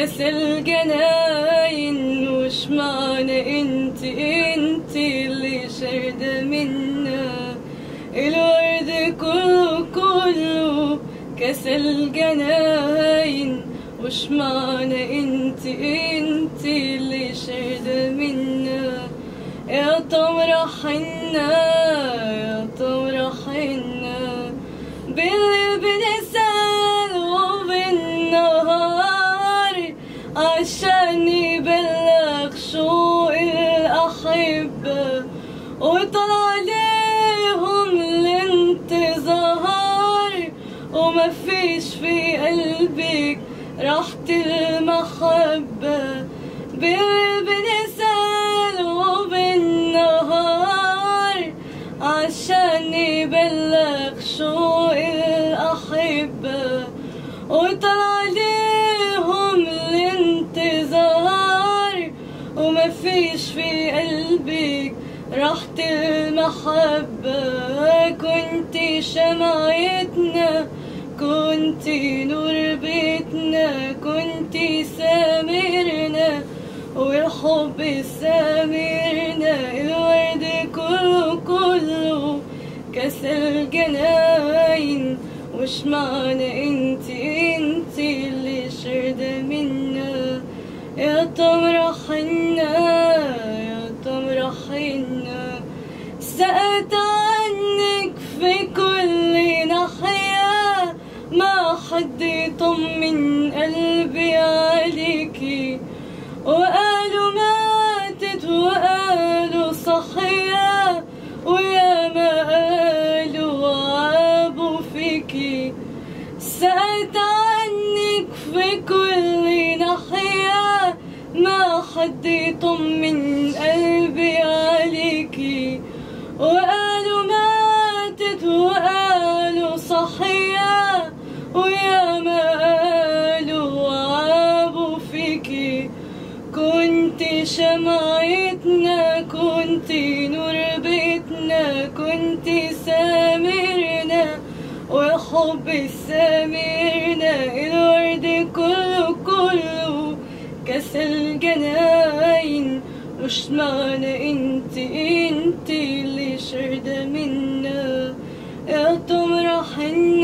كسل جناين وش معنى إنت إنت اللي شردة منا. الورد كله كله كسل جناين وش معنى إنت إنت اللي شردة منا. يا طمرة حنا يا طمرة حنا. بالليل عشان يبلغ شوق الأحبة وطلع عليهم الانتظار. وما فيش في قلبك راحة المحبة. بالليل وما فيش في قلبك راحة المحبة. كنت شمعتنا كنت نور بيتنا كنت سامرنا والحب سامرنا الورد كله كله كسل جناين وش معنى انت طمرة حنا يا طمرة حنا سألت عنك في كل ناحية ما حد يطمن قلبي عليكي وقالوا ماتت وقالوا صحية ويا ما قالوا عابوا فيكي سألت عنك في كل حد يطمن قلبي عليكي وقالوا ماتت وقالوا صحية ويا ما قالوا عابوا فيكي كنت شمعتنا كنت نور بيتنا كنت سامرنا وحب سامرنا الورد كله كله كاس الجناين مش معنى انت انت اللي شردة منا. يا طمرحنا